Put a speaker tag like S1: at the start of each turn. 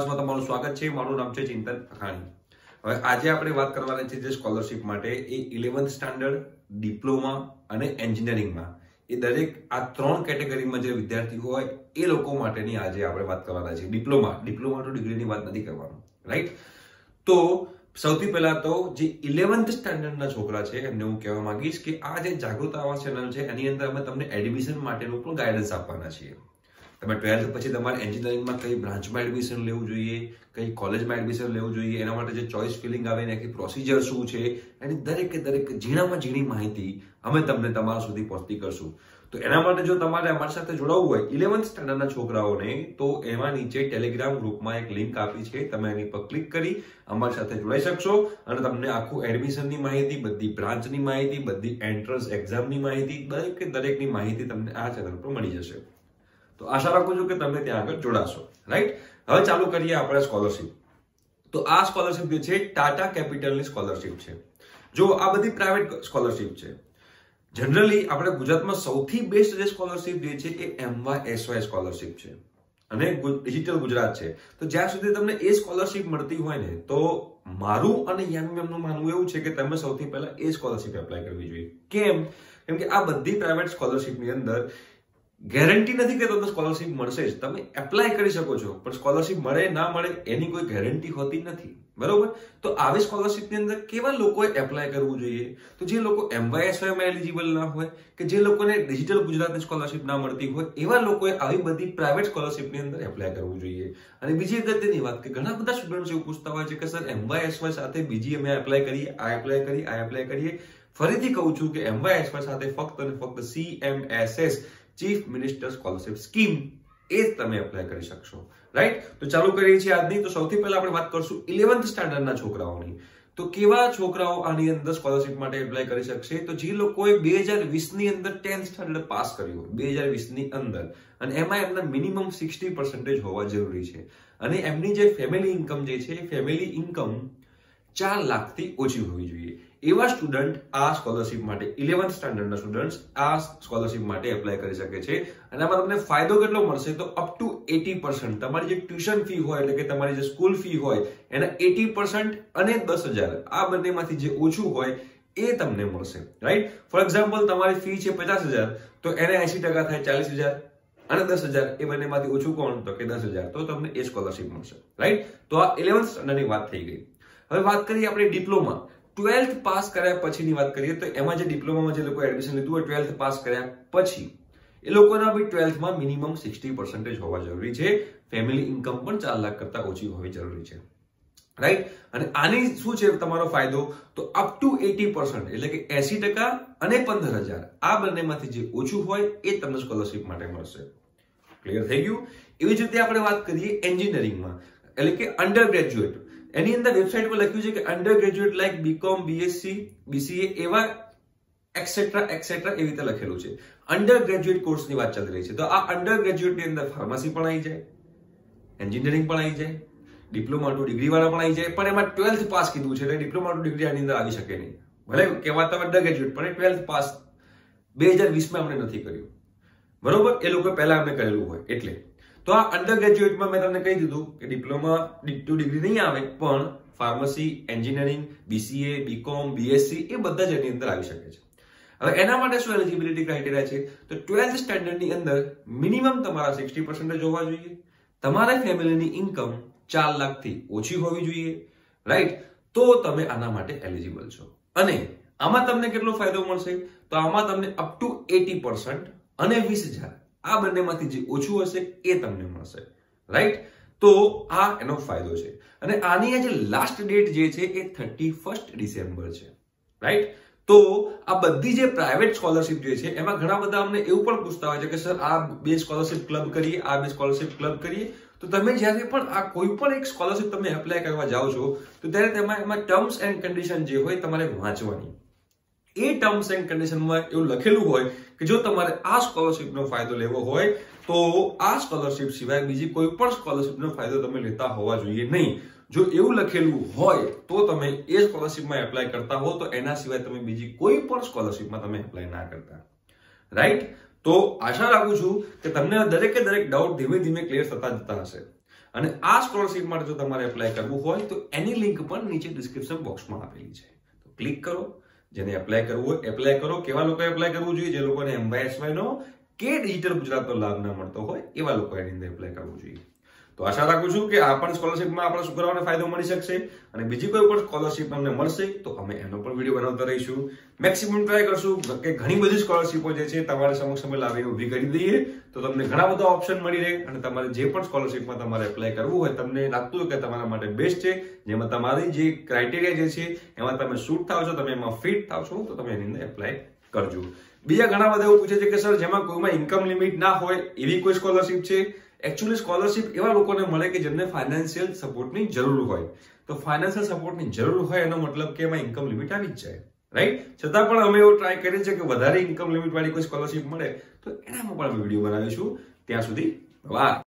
S1: સ્વાગત છે. મારું નામ છે ચિંતન અખાણી. હવે આજે આપણે વાત કરવાના છે જે સ્કોલરશિપ માટે એ ઇલેવન્થ સ્ટાન્ડર્ડ ડિપ્લોમા અને એન્જિનિયરિંગમાં એ દરેક આ ત્રણ કેટેગરીમાં જે વિદ્યાર્થી હોય, એ લોકો માટેની આજે આપણે વાત કરવાના છે. ડિપ્લોમા ડિપ્લોમા ટુ ડિગ્રીની વાત નથી કરવાનું રાઈટ તો સૌથી પહેલા તો જે ઇલેવન્થ સ્ટાન્ડર્ડના છોકરા છે, એમને હું કહેવા માંગીશ કે આ જે જાગૃત આવા ચેનલ છે, એની અંદર અમે તમને એડમિશન માટેનું પણ ગાઈડન્સ આપવાના છીએ. તમે ટ્વેલ્થ પછી તમારે એન્જિનિયરિંગમાં કઈ બ્રાન્ચમાં એડમિશન લેવું જોઈએ, કઈ કોલેજમાં એડમિશન લેવું જોઈએ, એના માટે જે ચોઇસ ફિલિંગ આવે, એની પ્રોસિજર શું છે, એની દરેકે દરેક ઝીણામાં ઝીણી માહિતી અમે તમને તમારા સુધી પહોંચતી કરશું. તો એના માટે જો તમારે અમારી સાથે જોડાવવું હોય ઇલેવન્થ સ્ટાન્ડર્ડના છોકરાઓને, તો એમાં નીચે ટેલિગ્રામ ગ્રુપમાં એક લિંક આપી છે, તમે એની પર ક્લિક કરી અમારી સાથે જોડાઈ શકશો અને તમને આખું એડમિશનની માહિતી, બધી બ્રાન્ચની માહિતી, બધી એન્ટ્રન્સ એક્ઝામની માહિતી, દરેક દરેકની માહિતી તમને આ ચેનલ પર મળી જશે. તો આશા રાખું છું કે તમે ત્યાં આગળ જોડાશો. રાઈટ હવે ચાલુ કરીએ આપણે સ્કોલરશિપ તો આ સ્કોલરશિપ જે છે ટાટા કેપિટલની સ્કોલરશિપ છે. જો આ બધી પ્રાઇવેટ સ્કોલરશિપ છે જનરલી આપણે ગુજરાતમાં સૌથી બેસ્ટ જે સ્કોલરશિપ જે છે, એ એમવા એસવાય સ્કોલરશિપ છે. અને ડિજિટલ ગુજરાત છે. તો જ્યાં સુધી તમને એ સ્કોલરશિપ મળતી હોય ને, તો મારું અને યંગ માનવું એવું છે કે તમે સૌથી પહેલા એ સ્કોલરશિપ એપ્લાય કરવી જોઈએ. કેમ? કેમ કે આ બધી પ્રાઇવેટ સ્કોલરશિપની અંદર ગેરંટી નથી કે તમને સ્કોલરશિપ મળશે જ. તમે એપ્લાય કરી શકો છો, પણ સ્કોલરશિપ મળે, ના મળે, એની કોઈ ગેરંટી હોતી નથી. બરોબર? તો આવી સ્કોલરશિપની અંદર કેવા લોકોએ એપ્લાય કરવું જોઈએ? તો જે લોકો એમવાયએસવાયમાં એલિજિબલ ના હોય, કે જે લોકોને ડિજિટલ ગુજરાતની સ્કોલરશિપ ના મળતી હોય, એવા લોકોએ આવી બધી પ્રાઇવેટ સ્કોલરશિપની અંદર એપ્લાય કરવું જોઈએ. અને બીજી અગત્યની વાત કે ઘણા બધા સ્ટુડન્ટ્સ એવું પૂછતા હોય છે કે, સર એમવાયએસવાય સાથે બીજી અમે એપ્લાય કરીએ, આ એપ્લાય કરીએ, આ એપ્લાય કરીએ. ફરીથી કહું છું કે એમવાયએસવાય સાથે ફક્ત અને ફક્ત CMSS chief minister scholarship scheme એ જ તમે એપ્લાય કરી શકશો રાઈટ તો ચાલુ કરીએ છીએ આજની. તો સૌથી પહેલા આપણે વાત કરશું ઇલેવન્થ સ્ટાન્ડર્ડના છોકરાઓની. તો કેવા છોકરાઓ આની અંદર સ્કોલરશિપ માટે એપ્લાય કરી શકશે? તો જે લોકોએ બે હજાર વીસની અંદર ટેન્થ સ્ટાન્ડર્ડ પાસ કર્યું બે હજાર વીસની અંદર, અને એમાં એમના મિનિમમ સિક્સટી પર્સન્ટેજ હોવા જરૂરી છે. અને એમની જે ફેમિલી ઇન્કમ જે છે ફેમિલી ઇન્કમ ચાર લાખથી ઓછી હોવી જોઈએ. એવા સ્ટુડન્ટ આ સ્કોલરશિપ માટે ઇલેવન્થ સ્ટાન્ડર્ડના સ્ટુડન્ટ આ સ્કોલરશિપ માટે એપ્લાય કરી શકે છે. અને આમાં તમને ફાયદો કેટલો મળશે તો અપ ટુ એટી પર્સન્ટ તમારી જે ટ્યુશન ફી હોય, એટલે કે તમારી જે સ્કૂલ ફી હોય, એના એટી પર્સન્ટ અને દસ હજાર. આ બંનેમાંથી જે ઓછું હોય, એ તમને મળશે. રાઈટ ફોર એક્ઝામ્પલ તમારી ફી છે પચાસ હજાર, તો એને એસી ટકા થાય ચાલીસ હજાર અને દસ હજાર. એ બંનેમાંથી ઓછું કોણ? તો કે દસ હજાર. તો તમને એ સ્કોલરશિપ મળશે. રાઈટ તો આ ઇલેવન્થ સ્ટાન્ડર્ડની વાત થઈ ગઈ. હવે વાત કરીએ આપણે ડિપ્લોમા ટ્વેલ્થ પાસ કર્યા પછીની વાત કરીએ તો એમાં જે ડિપ્લોમામાં જે લોકો એડમિશન લીધું હોય ટ્વેલ્થ પાસ કર્યા પછી, એ લોકોના બી ટ્વેલ્થમાં મિનિમમ સિક્સટી પર્સન્ટેજ હોવા જરૂરી છે. ફેમિલી ઇન્કમ પણ ચાર લાખ કરતા ઓછી હોવી જરૂરી છે. રાઈટ અને આની શું છે તમારો ફાયદો? તો અપ ટુ એટી પર્સન્ટ એટલે કે એસી ટકા અને પંદર હજાર. આ બંનેમાંથી જે ઓછું હોય એ તમને સ્કોલરશિપ માટે મળશે. ક્લિયર થઈ ગયું? એવી જ રીતે આપણે વાત કરીએ એન્જિનિયરિંગમાં એટલે કે અંડર ગ્રેજ્યુએટ એની અંદર વેબસાઇટ પર લખ્યું છે કે undergraduate like BCom BSc BCA એવા એક્સેટ્રા એક્સેટ્રા એવી રીતે લખેલું છે. અંડર ગ્રેજ્યુએટ કોર્સની વાત ચાલી રહી છે. તો આ અંડર ગ્રેજ્યુએટની અંદર ફાર્મસી પણ આવી જાય એન્જિનિયરિંગ પણ આવી જાય ડિપ્લોમા ટુ ડિગ્રી વાળા પણ આવી જાય, પણ એમાં ટ્વેલ્થ પાસ કીધું છે એટલે ડિપ્લોમા ટુ ડિગ્રી આની અંદર આવી શકે નહીં. ભલે કહેવાતા અંડર ગ્રેજ્યુએટ પણ ટ્વેલ્થ પાસ બે હજાર વીસમાં અમને નથી કર્યું. બરોબર? એ લોકો પહેલા અમને કરેલું હોય, એટલે તો આ અંડર ગ્રેજ્યુએટમાં મેં તમને કહી દીધું કે ડિપ્લોમા ટુ ડિગ્રી નહીં આવે, પણ pharmacy engineering BCA BCom BSc એ બધા જ એની અંદર આવી શકે છે. હવે એના માટે શું એલિજિબિલિટી ક્રાઇટેરિયા છે? તો ટ્વેલ્થ સ્ટેન્ડર્ડની અંદર મિનિમમ તમારા સિક્સટી પર્સન્ટેજ હોવા જોઈએ. તમારા ફેમિલીની ઇન્કમ ચાર લાખથી ઓછી હોવી જોઈએ રાઈટ તો તમે આના માટે એલિજિબલ છો. અને આમાં તમને કેટલો ફાયદો મળશે? તો આમાં તમને અપ ટુ એટી અને વીસ હજાર આ બંનેમાંથી જે ઓછું હશે એ તમને મળશે. રાઈટ તો આ એનો ફાયદો છે. અને આની આ જે લાસ્ટ ડેટ જે છે એ થર્ટી ફર્સ્ટ ડિસેમ્બર છે. રાઈટ તો આ બધી જે પ્રાઇવેટ સ્કોલરશિપ જે છે, એમાં ઘણા બધા અમને એવું પણ પૂછતા હોય છે કે, સર, આ બે સ્કોલરશિપ ક્લબ કરીએ, આ બે સ્કોલરશિપ ક્લબ કરીએ. તો તમે જ્યારે પણ આ કોઈ પણ એક સ્કોલરશિપ તમે એપ્લાય કરવા જાઓ છો, તો ત્યારે તેમાં એમાં ટર્મ્સ એન્ડ કન્ડિશન જે હોય તમારે વાંચવાની. એ ટર્મ્સ એન્ડ કન્ડિશનમાં એવું લખેલું હોય કે જો તમારે આ સ્કોલરશિપનો ફાયદો લેવો હોય, તો આ સ્કોલરશિપ સિવાય બીજી કોઈ પણ સ્કોલરશિપનો ફાયદો તમે લેતા હોવા જોઈએ નહીં. જો એવું લખેલું હોય, તો તમે એ સ્કોલરશિપમાં એપ્લાય કરતા હો, તો એના સિવાય તમે બીજી કોઈ પણ સ્કોલરશિપમાં તમે એપ્લાય ના કરતા. રાઈટ તો આશા રાખું છું કે તમને દરેકે દરેક ડાઉટ ધીમે ધીમે ક્લિયર થતા જતા હશે. અને આ સ્કોલરશિપ માટે જો તમારે એપ્લાય કરવું હોય, તો એની લિંક પણ નીચે ડિસ્ક્રિપ્શન બોક્સમાં આપેલી છે. તો ક્લિક કરો જેને એપ્લાય કરવું હોય એપ્લાય કરો. કેવા લોકો એપ્લાય કરવું જોઈએ? જે લોકોને એમવાયએસવાય નો કે ડિજિટલ ગુજરાતનો લાભ ના મળતો હોય, એવા લોકો એની અંદર એપ્લાય કરવું જોઈએ. તો આશા રાખું છું કે આ પણ સ્કોલરશિપમાં આપણા છોકરાઓને ફાયદો મળી શકશે અને બીજી કોઈ પણ સ્કોલરશિપ અમને મળશે, તો અમે એનો પણ વીડિયો બનાવતા રહીશું. મેક્સિમમ ટ્રાય કરશું કે ઘણી બધી સ્કોલરશિપો જે છે, તમારા સમક્ષ અમે લાવીને ઊભી કરી દઈએ. તો તમને ઘણા બધા ઓપ્શન મળી રહે અને તમારે જે પણ સ્કોલરશિપમાં તમારે એપ્લાય કરવું હોય, તમને લાગતું હોય કે તમારા માટે બેસ્ટ છે, જેમાં તમારી જે ક્રાઇટેરિયા જે છે, એમાં તમે શૂટ થાવ છો, તમે એમાં ફિટ થાવ છો, તો તમે એની અંદર એપ્લાય કરજો. બીજા ઘણા બધા એવું પૂછે છે કે, સર, જેમાં કોઈમાં ઇન્કમ લિમિટ ના હોય, એવી કોઈ સ્કોલરશિપ છે? એકચ્યુઅલી સ્કોલરશિપ એવા લોકોને મળે કે જેમને ફાઇનાન્શિયલ સપોર્ટની જરૂર હોય. તો ફાઇનાન્શિયલ સપોર્ટની જરૂર હોય એનો મતલબ કે એમાં ઇન્કમ લિમિટ આવી જ જાય. રાઈટ છતાં પણ અમે એવો ટ્રાય કરીએ છીએ કે વધારે ઇન્કમ લિમિટ વાળી કોઈ સ્કોલરશિપ મળે, તો એનામાં પણ અમે વીડિયો બનાવીશું. ત્યાં સુધી વાહ